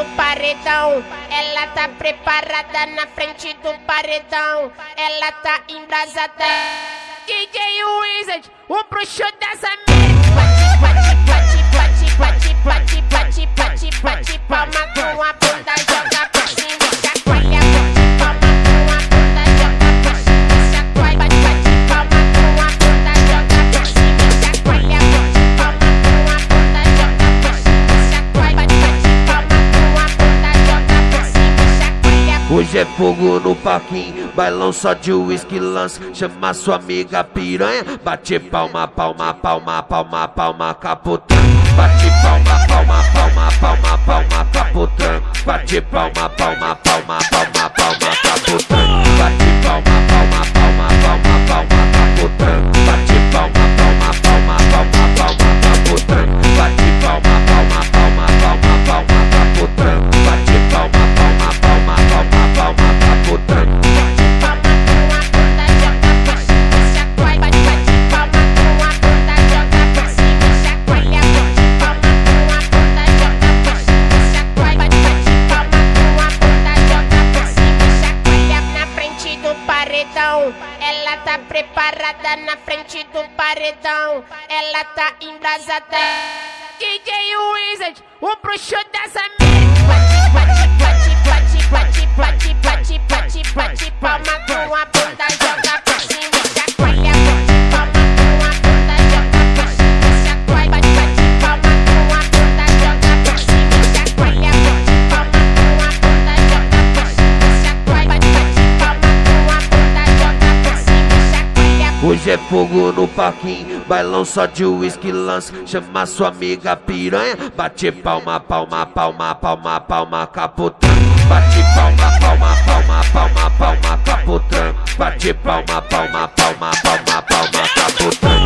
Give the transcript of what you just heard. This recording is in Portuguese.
do paredão. Ela tá preparada na frente do paredão. Ela tá embrasada. DJ Wizard, o bruxo dessa merda. Bate, bate, bate, bate, bate, bate, bate, bate, bate, palma Hoje é fogo no parquinho, bailão só de uísque lance. Chama sua amiga piranha, bate palma, palma, palma, palma, palma, capotão. Bate palma, palma, palma, palma, palma, capotão. Bate palma, palma, palma, palma, paredão, ela tá preparada na frente do paredão. Ela tá embrasada. DJ Wizard, o bruxo. Bate, bate, bate, bate, bate, bate, bate, bate, Hoje é fogo no parquinho, bailão só de uísque lance. Chama sua amiga piranha, bate palma, palma, palma, palma, palma, capotão. Bate palma, palma, palma, palma, palma, capotão. Bate palma, palma, palma, palma, palma, capotão.